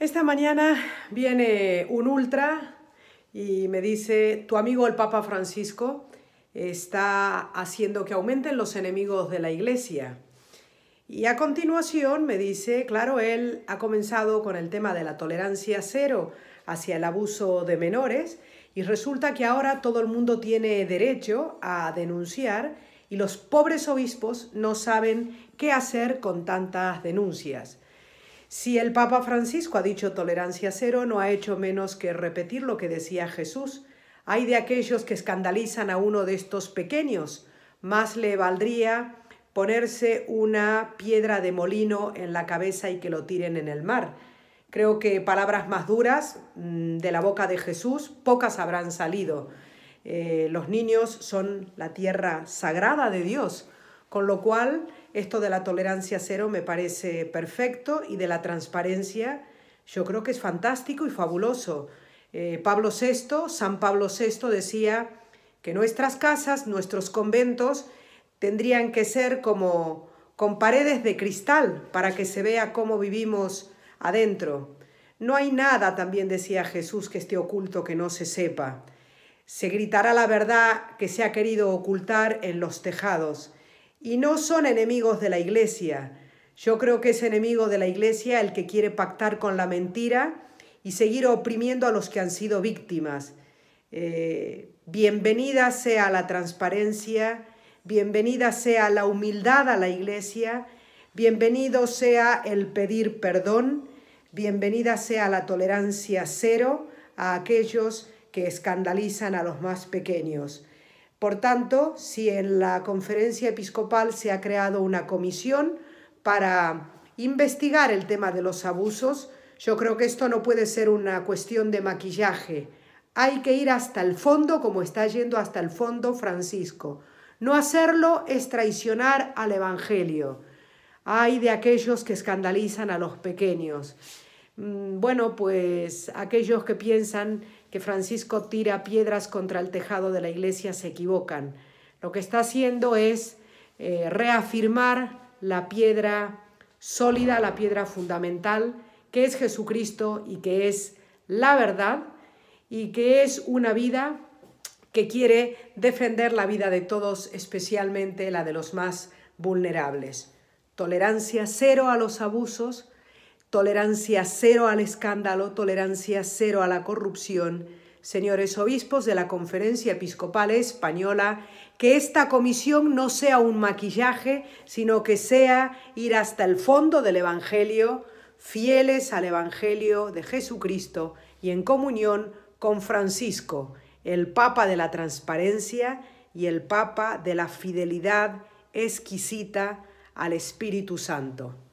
Esta mañana viene un ultra y me dice, tu amigo el Papa Francisco está haciendo que aumenten los enemigos de la iglesia. Y a continuación me dice, claro, él ha comenzado con el tema de la tolerancia cero hacia el abuso de menores y resulta que ahora todo el mundo tiene derecho a denunciar y los pobres obispos no saben qué hacer con tantas denuncias. Si el Papa Francisco ha dicho tolerancia cero, no ha hecho menos que repetir lo que decía Jesús. Hay de aquellos que escandalizan a uno de estos pequeños. Más le valdría ponerse una piedra de molino en la cabeza y que lo tiren en el mar. Creo que palabras más duras mm, de la boca de Jesús, pocas habrán salido. Eh, los niños son la tierra sagrada de Dios, con lo cual esto de la tolerancia cero me parece perfecto y de la transparencia yo creo que es fantástico y fabuloso. Eh, Pablo VI, San Pablo VI decía que nuestras casas, nuestros conventos, tendrían que ser como con paredes de cristal para que se vea cómo vivimos adentro. No hay nada, también decía Jesús, que esté oculto que no se sepa. Se gritará la verdad que se ha querido ocultar en los tejados y no son enemigos de la iglesia. Yo creo que es enemigo de la iglesia el que quiere pactar con la mentira y seguir oprimiendo a los que han sido víctimas. Eh, bienvenida sea la transparencia, bienvenida sea la humildad a la iglesia, bienvenido sea el pedir perdón, bienvenida sea la tolerancia cero a aquellos que escandalizan a los más pequeños. Por tanto, si en la conferencia episcopal se ha creado una comisión para investigar el tema de los abusos, yo creo que esto no puede ser una cuestión de maquillaje. Hay que ir hasta el fondo como está yendo hasta el fondo Francisco. No hacerlo es traicionar al Evangelio. Hay de aquellos que escandalizan a los pequeños. Mm, bueno, pues aquellos que piensan que Francisco tira piedras contra el tejado de la iglesia se equivocan. Lo que está haciendo es eh, reafirmar la piedra sólida, la piedra fundamental, que es Jesucristo y que es la verdad y que es una vida que quiere defender la vida de todos, especialmente la de los más vulnerables. Tolerancia cero a los abusos, tolerancia cero al escándalo, tolerancia cero a la corrupción. Señores obispos de la Conferencia Episcopal Española, que esta comisión no sea un maquillaje, sino que sea ir hasta el fondo del Evangelio, fieles al Evangelio de Jesucristo y en comunión con Francisco, el Papa de la transparencia y el Papa de la fidelidad exquisita al Espíritu Santo.